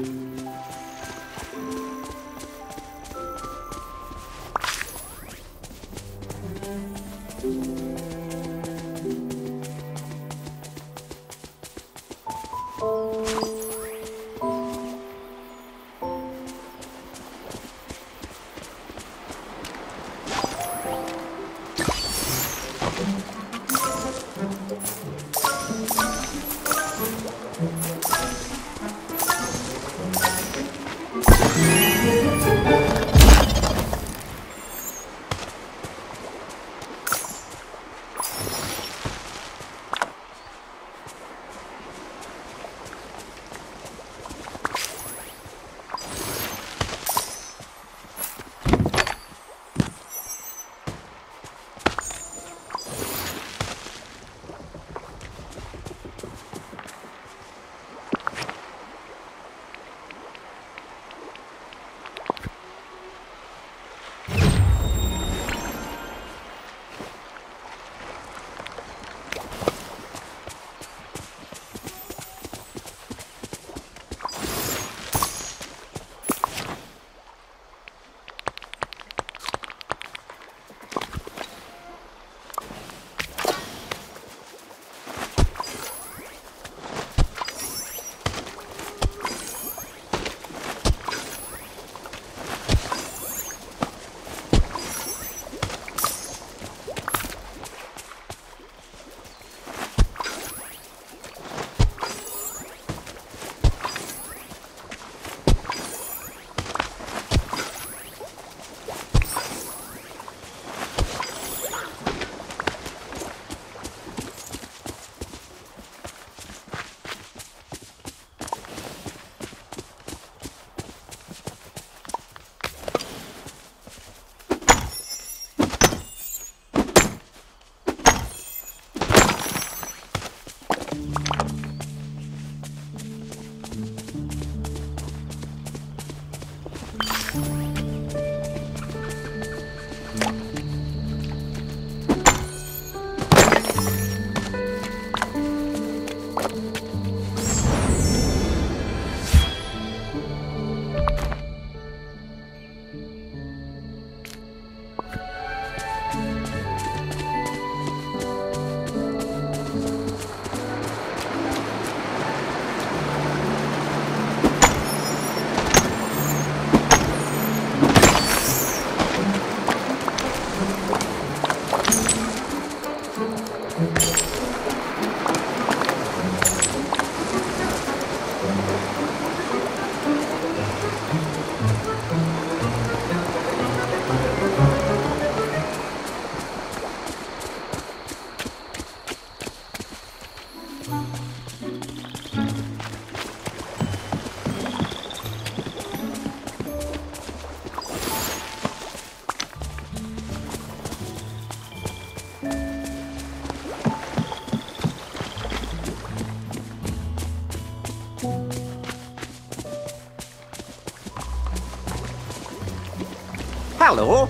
Thank mm -hmm. you. Hallo? Hello.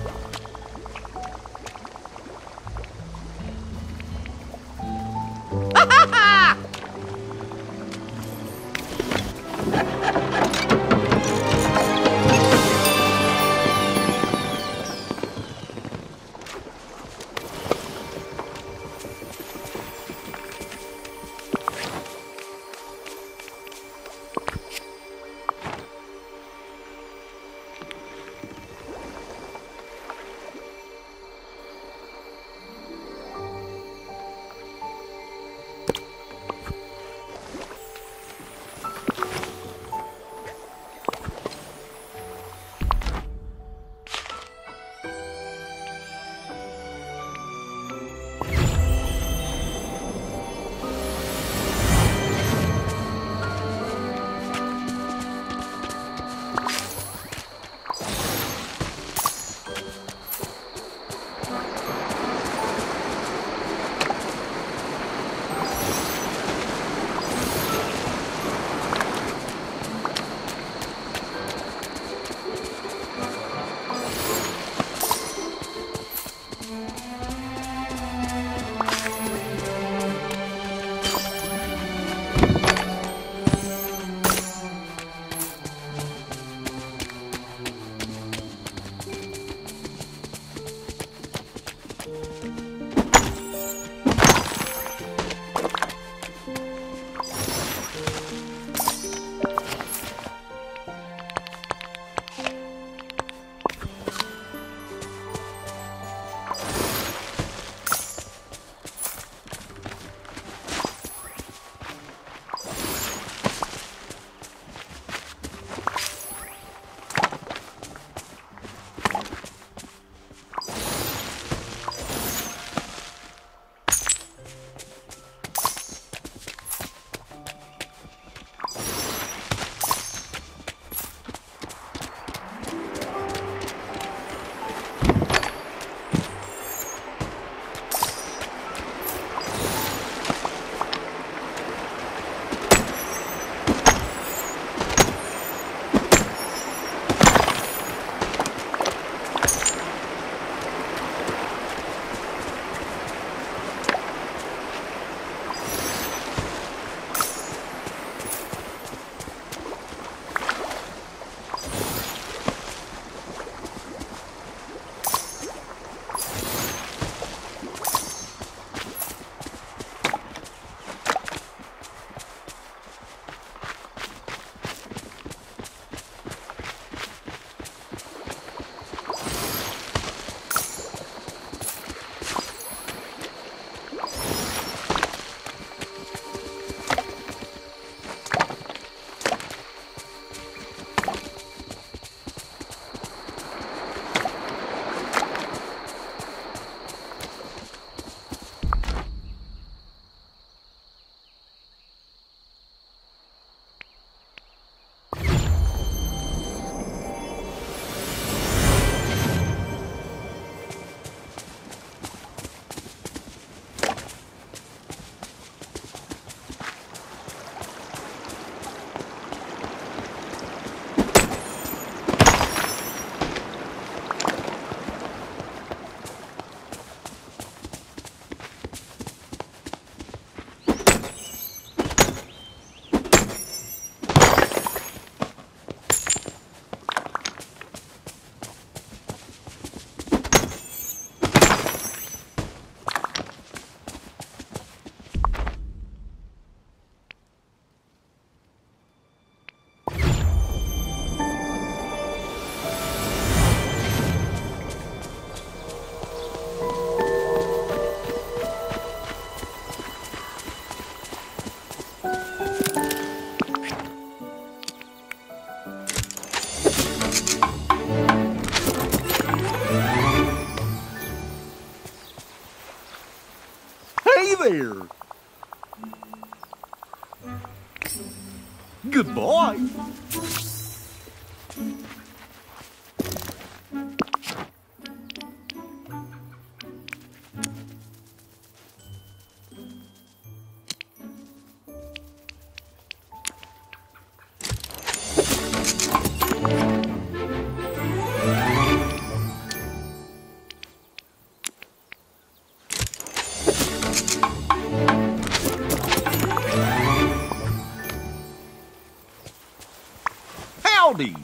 Howdy.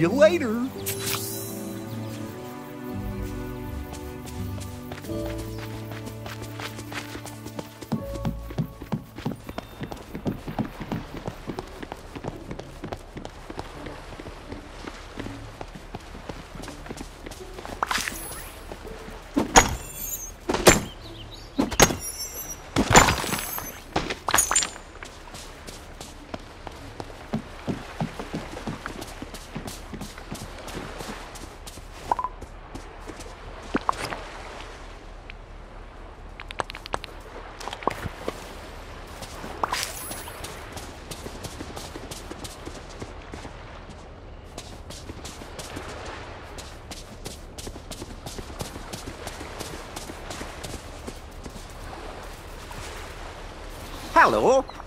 You later. Tá falou.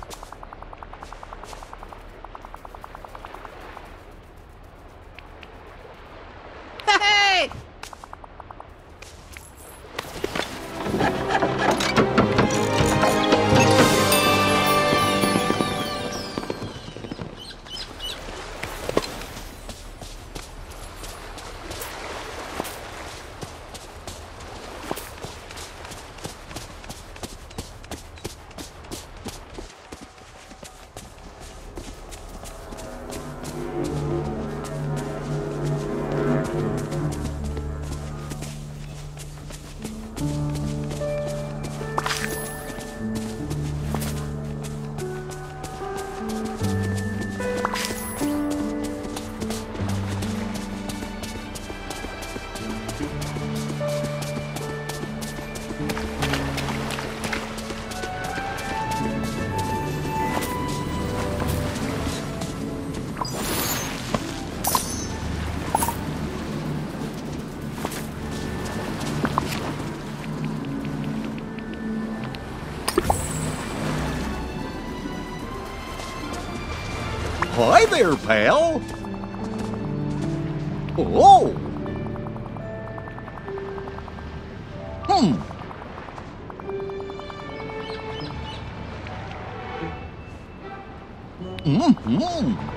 Hi there, pal. Oh. Hmm. Mm-hmm.